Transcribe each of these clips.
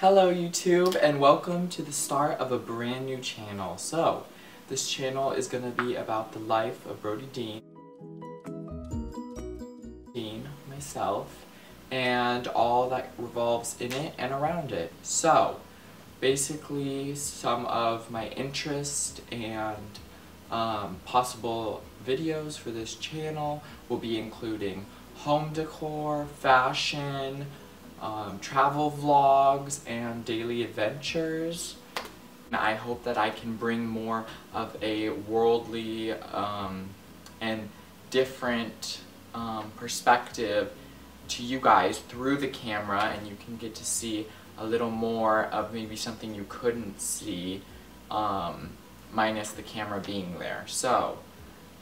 Hello YouTube and welcome to the start of a brand new channel. So, this channel is going to be about the life of Brody Dean, Dean, myself, and all that revolves in it and around it. So, basically some of my interest and um, possible videos for this channel will be including home decor, fashion, um, travel vlogs, and daily adventures. I hope that I can bring more of a worldly um, and different um, perspective to you guys through the camera and you can get to see a little more of maybe something you couldn't see um, minus the camera being there. So,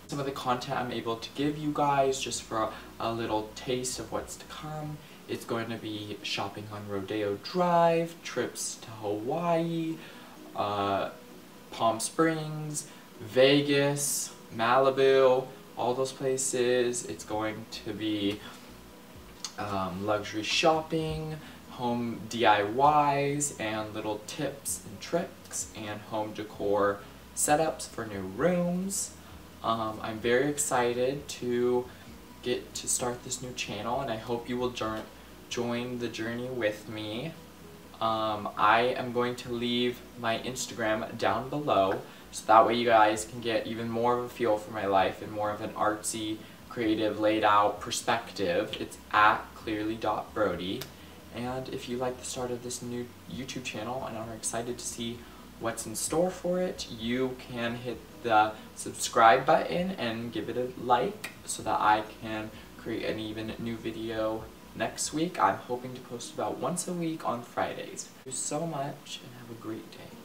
some of the content I'm able to give you guys just for a, a little taste of what's to come. It's going to be shopping on Rodeo Drive, trips to Hawaii, uh, Palm Springs, Vegas, Malibu, all those places. It's going to be um, luxury shopping, home DIYs, and little tips and tricks, and home decor setups for new rooms. Um, I'm very excited to get to start this new channel and I hope you will join join the journey with me. Um, I am going to leave my Instagram down below so that way you guys can get even more of a feel for my life and more of an artsy, creative, laid out perspective. It's at clearly.brody. And if you like the start of this new YouTube channel and are excited to see what's in store for it, you can hit the subscribe button and give it a like so that I can create an even new video next week. I'm hoping to post about once a week on Fridays. Thank you so much and have a great day.